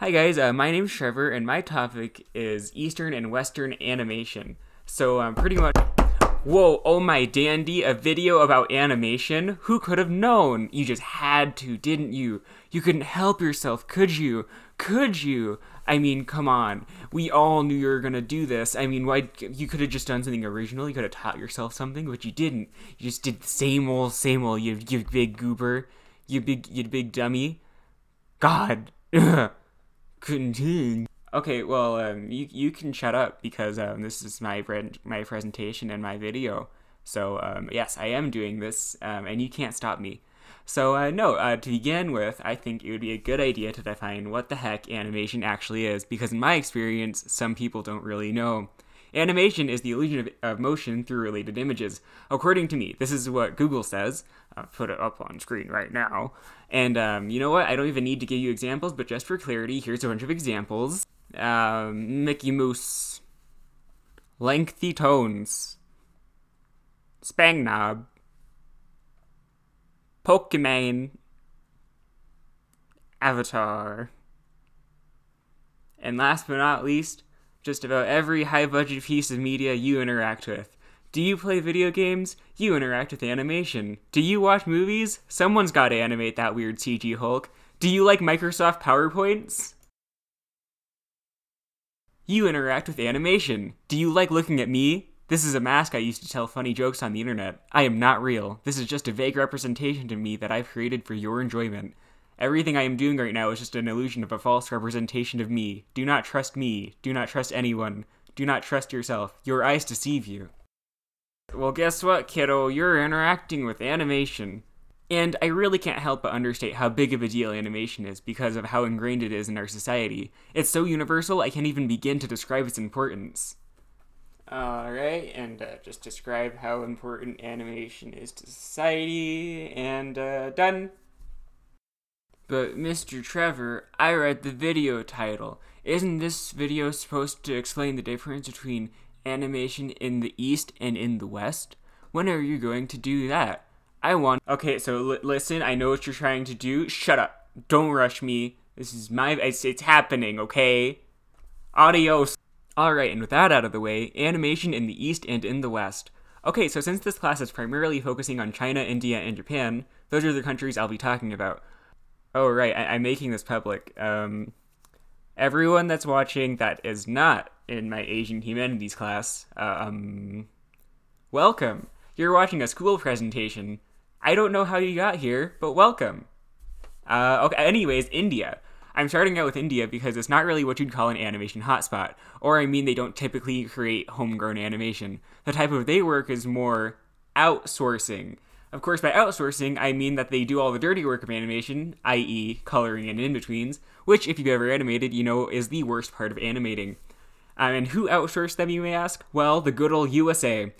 Hi guys, uh, my name's Trevor, and my topic is Eastern and Western animation. So, I'm um, pretty much. Whoa, oh my dandy, a video about animation? Who could have known? You just had to, didn't you? You couldn't help yourself, could you? Could you? I mean, come on. We all knew you were gonna do this. I mean, why? You could have just done something original. You could have taught yourself something, but you didn't. You just did the same old, same old. You, you big goober. You big, you big dummy. God. Continue. Okay, well, um, you you can shut up because um, this is my pre- my presentation and my video. So um, yes, I am doing this, um, and you can't stop me. So uh, no, uh, to begin with, I think it would be a good idea to define what the heck animation actually is, because in my experience, some people don't really know. Animation is the illusion of, motion through related images. According to me, this is what Google says. I'll put it up on screen right now. And um, you know what? I don't even need to give you examples, but just for clarity, here's a bunch of examples. Um, Mickey Mouse. Looney Tunes. Spang knob. Pokemon. Avatar. And last but not least, just about every high budget piece of media you interact with. Do you play video games? You interact with animation. Do you watch movies? Someone's got to animate that weird CG Hulk. Do you like Microsoft PowerPoints? You interact with animation. Do you like looking at me? This is a mask I used to tell funny jokes on the internet. I am not real. This is just a vague representation to me that I've created for your enjoyment. Everything I am doing right now is just an illusion of a false representation of me. Do not trust me. Do not trust anyone. Do not trust yourself. Your eyes deceive you. Well, guess what, kiddo? You're interacting with animation. And I really can't help but understate how big of a deal animation is because of how ingrained it is in our society. It's so universal, I can't even begin to describe its importance. Alright, and uh, just describe how important animation is to society, and uh, done. But, Mr. Trevor, I read the video title. Isn't this video supposed to explain the difference between animation in the East and in the West? When are you going to do that? I want. Okay, so listen, I know what you're trying to do. Shut up. Don't rush me. This is my. It's, it's happening, okay? Adios. Alright, and with that out of the way, animation in the East and in the West. Okay, so since this class is primarily focusing on China, India, and Japan, those are the countries I'll be talking about. Oh, right, I- am making this public. Um, everyone that's watching that is not in my Asian humanities class, um, welcome. You're watching a school presentation. I don't know how you got here, but welcome. Uh, okay, anyways, India. I'm starting out with India because it's not really what you'd call an animation hotspot, or I mean, they don't typically create homegrown animation. The type of they work is more outsourcing. Of course, by outsourcing, I mean that they do all the dirty work of animation, i.e., coloring and in betweens, which, if you've ever animated, you know is the worst part of animating. Um, and who outsourced them, you may ask? Well, the good old USA.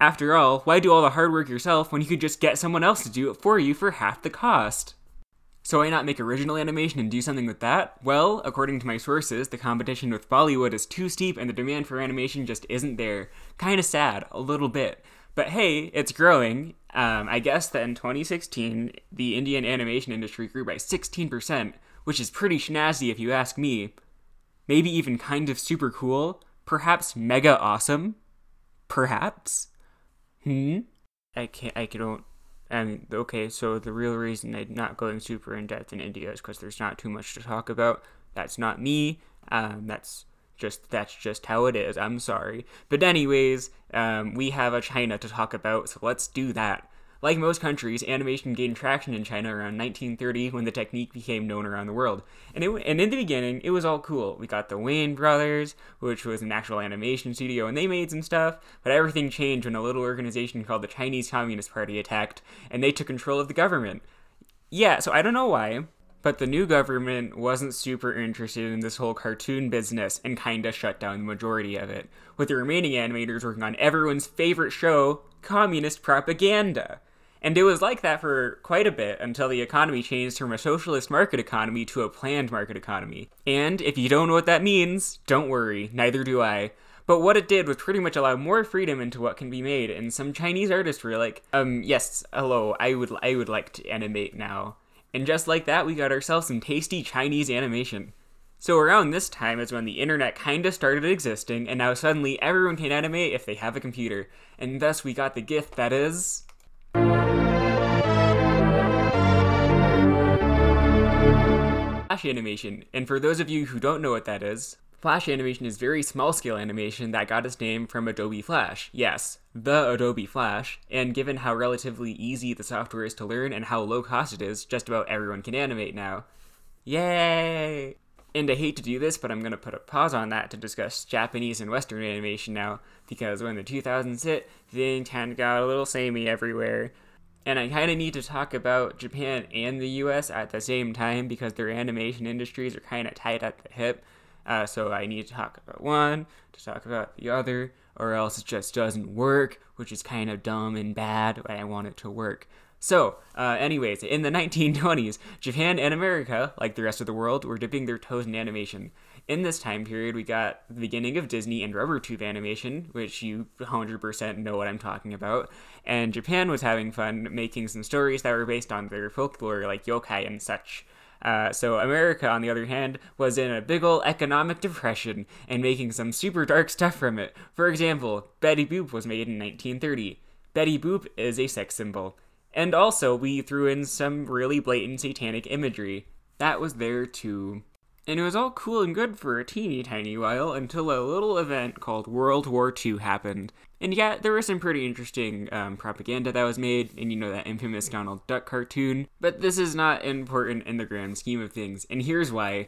After all, why do all the hard work yourself when you could just get someone else to do it for you for half the cost? So why not make original animation and do something with that? Well, according to my sources, the competition with Bollywood is too steep and the demand for animation just isn't there. Kinda sad, a little bit. But hey, it's growing. Um, I guess that in 2016, the Indian animation industry grew by 16%, which is pretty snazzy if you ask me. Maybe even kind of super cool. Perhaps mega awesome. Perhaps. Hmm. I can't. I don't. And okay, so the real reason I'm not going super in depth in India is because there's not too much to talk about. That's not me. Um, that's just that's just how it is. I'm sorry, but anyways, um, we have a China to talk about, so let's do that. Like most countries, animation gained traction in China around 1930 when the technique became known around the world. And, it, and in the beginning, it was all cool. We got the Wan Brothers, which was an actual animation studio, and they made some stuff, but everything changed when a little organization called the Chinese Communist Party attacked, and they took control of the government. Yeah, so I don't know why, but the new government wasn't super interested in this whole cartoon business and kinda shut down the majority of it, with the remaining animators working on everyone's favorite show, communist propaganda. And it was like that for quite a bit until the economy changed from a socialist market economy to a planned market economy. And if you don't know what that means, don't worry, neither do I. But what it did was pretty much allow more freedom into what can be made, and some Chinese artists were like, um, yes, hello, I would I would like to animate now. And just like that, we got ourselves some tasty Chinese animation. So around this time is when the internet kind of started existing, and now suddenly everyone can animate if they have a computer. And thus we got the gift that is. Flash animation. And for those of you who don't know what that is, Flash animation is very small scale animation that got its name from Adobe Flash. Yes, the Adobe Flash. And given how relatively easy the software is to learn and how low cost it is, just about everyone can animate now. Yay! And I hate to do this, but I'm to put a pause on that to discuss Japanese and Western animation now, because when the 2000s hit, things kind got a little samey everywhere. And I kind of need to talk about Japan and the US at the same time because their animation industries are kind of tight at the hip. Uh, so I need to talk about one to talk about the other, or else it just doesn't work, which is kind of dumb and bad, I want it to work. So, uh, anyways, in the 1920s, Japan and America, like the rest of the world, were dipping their toes in animation. In this time period, we got the beginning of Disney and rubber tube animation, which you 100% know what I'm talking about. And Japan was having fun making some stories that were based on their folklore, like yokai and such. Uh, so America, on the other hand, was in a big ol' economic depression and making some super dark stuff from it. For example, Betty Boop was made in 1930. Betty Boop is a sex symbol. And also, we threw in some really blatant satanic imagery. That was there too. And it was all cool and good for a teeny tiny while until a little event called World War II happened. And yeah, there was some pretty interesting um, propaganda that was made, and you know that infamous Donald Duck cartoon. But this is not important in the grand scheme of things, and here's why.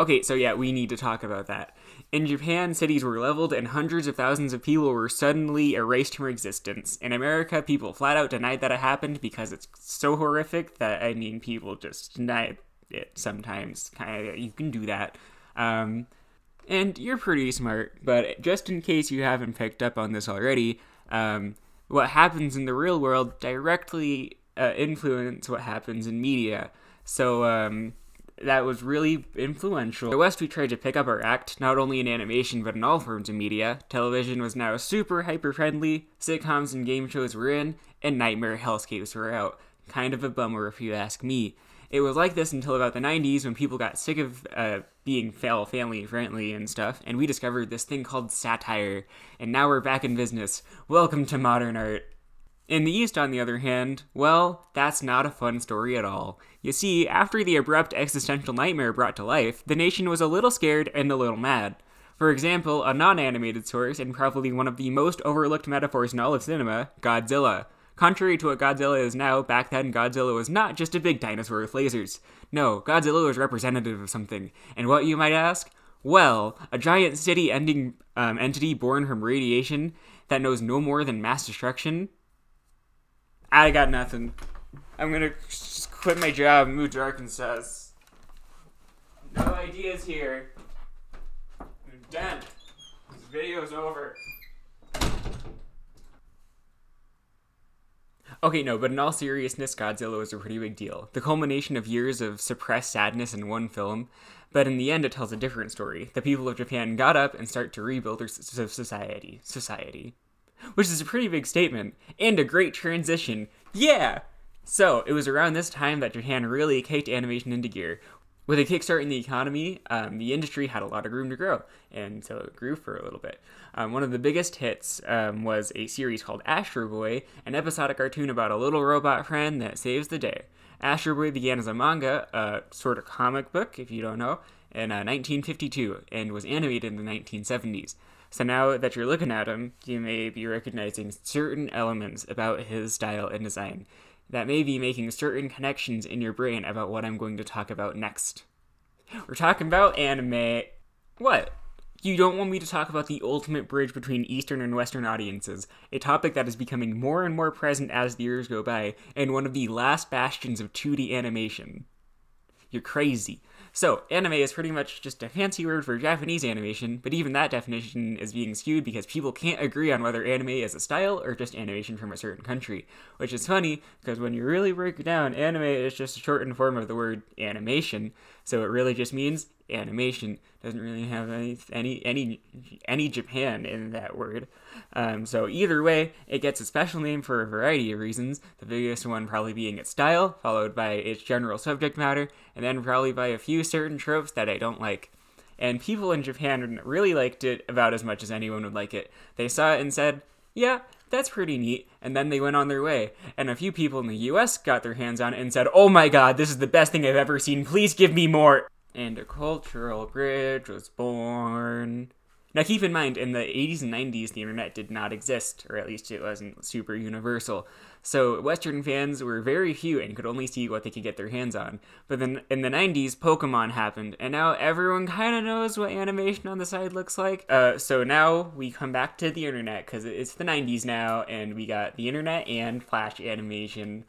Okay, so yeah, we need to talk about that. In Japan, cities were leveled and hundreds of thousands of people were suddenly erased from existence. In America, people flat out denied that it happened because it's so horrific that, I mean, people just deny sometimes. Kind of, you can do that. Um, and you're pretty smart, but just in case you haven't picked up on this already, um, what happens in the real world directly uh, influence what happens in media. So, um, that was really influential. The West, we tried to pick up our act, not only in animation but in all forms of media. Television was now super hyper friendly, sitcoms and game shows were in, and nightmare hellscapes were out. Kind of a bummer if you ask me. It was like this until about the 90s when people got sick of uh, being fail family friendly and stuff, and we discovered this thing called satire. And now we're back in business. Welcome to modern art. In the East, on the other hand, well, that's not a fun story at all. You see, after the abrupt existential nightmare brought to life, the nation was a little scared and a little mad. For example, a non animated source, and probably one of the most overlooked metaphors in all of cinema, Godzilla. Contrary to what Godzilla is now, back then Godzilla was not just a big dinosaur with lasers. No, Godzilla was representative of something. And what, you might ask? Well, a giant city ending um, entity born from radiation that knows no more than mass destruction I got nothing. I'm gonna just quit my job and move to Arkansas. No ideas here. I'm done. This video's over. Okay, no, but in all seriousness, Godzilla was a pretty big deal. The culmination of years of suppressed sadness in one film, but in the end, it tells a different story. The people of Japan got up and start to rebuild their society. Society which is a pretty big statement and a great transition. Yeah! So, it was around this time that Japan really kicked animation into gear. With a kickstart in the economy, um, the industry had a lot of room to grow, and so it grew for a little bit. Um, one of the biggest hits um, was a series called Astro Boy, an episodic cartoon about a little robot friend that saves the day. Astro Boy began as a manga, a sort of comic book, if you don't know, in uh, 1952, and was animated in the 1970s. So now that you're looking at him, you may be recognizing certain elements about his style and design that may be making certain connections in your brain about what I'm going to talk about next. We're talking about anime. What? You don't want me to talk about the ultimate bridge between Eastern and Western audiences, a topic that is becoming more and more present as the years go by, and one of the last bastions of 2D animation. You're crazy. So, anime is pretty much just a fancy word for Japanese animation, but even that definition is being skewed because people can't agree on whether anime is a style or just animation from a certain country. Which is funny, because when you really break it down, anime is just a shortened form of the word animation, so it really just means animation doesn't really have any any any any Japan in that word. Um, so either way, it gets a special name for a variety of reasons. The biggest one probably being its style, followed by its general subject matter, and then probably by a few certain tropes that I don't like. And people in Japan really liked it about as much as anyone would like it. They saw it and said, "Yeah, that's pretty neat. And then they went on their way. And a few people in the US got their hands on it and said, Oh my god, this is the best thing I've ever seen. Please give me more. And a cultural bridge was born. Now, keep in mind, in the 80s and 90s, the internet did not exist, or at least it wasn't super universal. So, Western fans were very few and could only see what they could get their hands on. But then in the 90s, Pokemon happened, and now everyone kind of knows what animation on the side looks like. Uh, so now we come back to the internet, because it's the 90s now, and we got the internet and Flash animation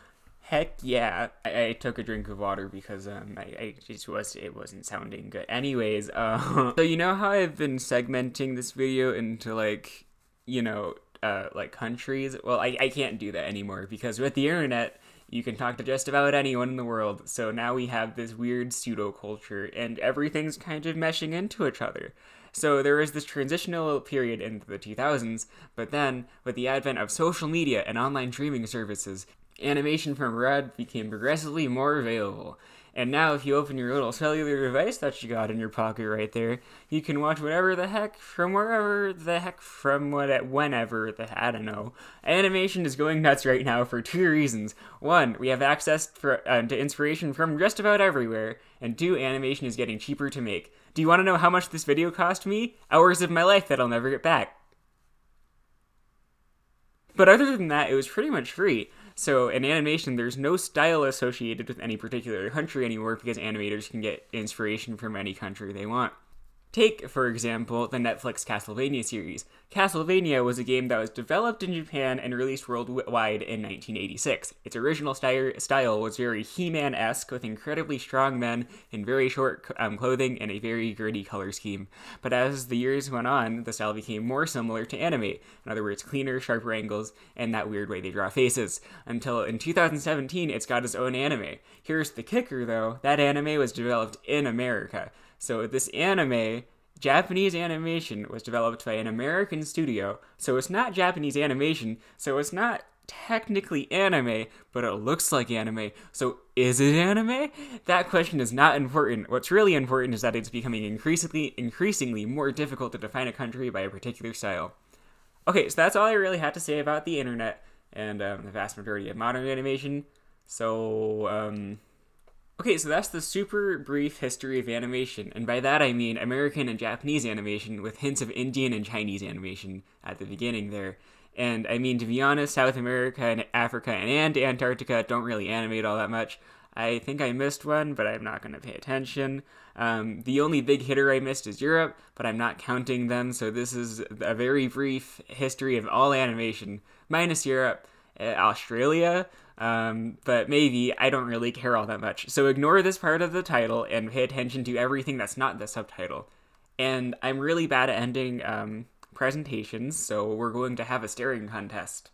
Heck yeah! I, I, took a drink of water because um I, I just was it wasn't sounding good. Anyways, uh, so you know how I've been segmenting this video into like you know uh like countries. Well, I I can't do that anymore because with the internet you can talk to just about anyone in the world. So now we have this weird pseudo culture and everything's kind of meshing into each other. So there was this transitional period in the 2000s, but then with the advent of social media and online streaming services, animation from Red became progressively more available. And now, if you open your little cellular device that you got in your pocket right there, you can watch whatever the heck from wherever the heck from what whenever the I don't know. Animation is going nuts right now for two reasons. One, we have access for, uh, to inspiration from just about everywhere, and two, animation is getting cheaper to make. Do you want to know how much this video cost me? Hours of my life that I'll never get back. But other than that, it was pretty much free. So in animation, there's no style associated with any particular country anymore because animators can get inspiration from any country they want. Take, for example, the Netflix Castlevania series. Castlevania was a game that was developed in Japan and released worldwide in 1986. Its original style was very He Man esque, with incredibly strong men in very short um, clothing and a very gritty color scheme. But as the years went on, the style became more similar to anime. In other words, cleaner, sharper angles, and that weird way they draw faces. Until in 2017, it's got its own anime. Here's the kicker though that anime was developed in America. So this anime, Japanese animation, was developed by an American studio. So it's not Japanese animation. So it's not technically anime, but it looks like anime. So is it anime? That question is not important. What's really important is that it's becoming increasingly increasingly more difficult to define a country by a particular style. Okay, so that's all I really had to say about the internet and um, the vast majority of modern animation. So, um, Okay, so that's the super brief history of animation, and by that I mean American and Japanese animation with hints of Indian and Chinese animation at the beginning there. And I mean, to be honest, South America and Africa and Antarctica don't really animate all that much. I think I missed one, but I'm not going to pay attention. Um, the only big hitter I missed is Europe, but I'm not counting them, so this is a very brief history of all animation, minus Europe. Uh, Australia, um, but maybe I don't really care all that much. So ignore this part of the title and pay attention to everything that's not the subtitle. And I'm really bad at ending um, presentations, so we're going to have a staring contest.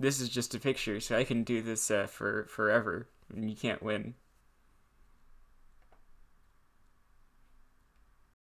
This is just a picture, so I can do this uh, for forever. And you can't win.